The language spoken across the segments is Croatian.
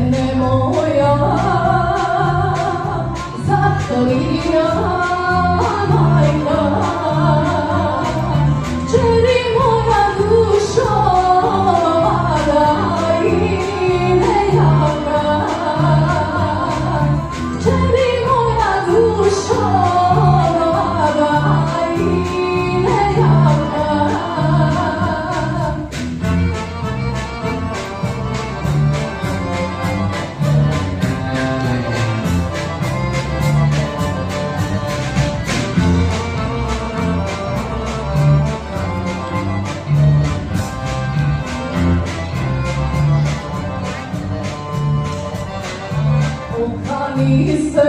夢もよさっといいよ Volkanise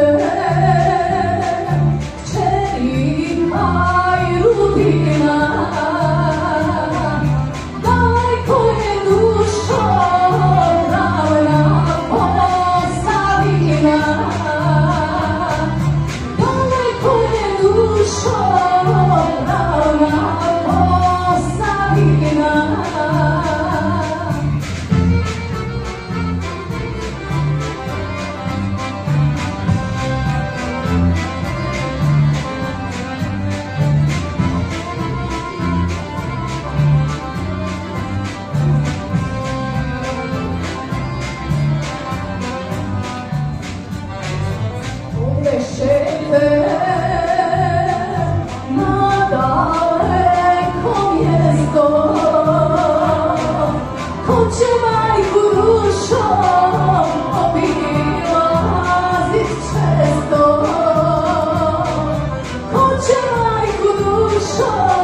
kuće majku rušom obilazih često. Kuće majku rušom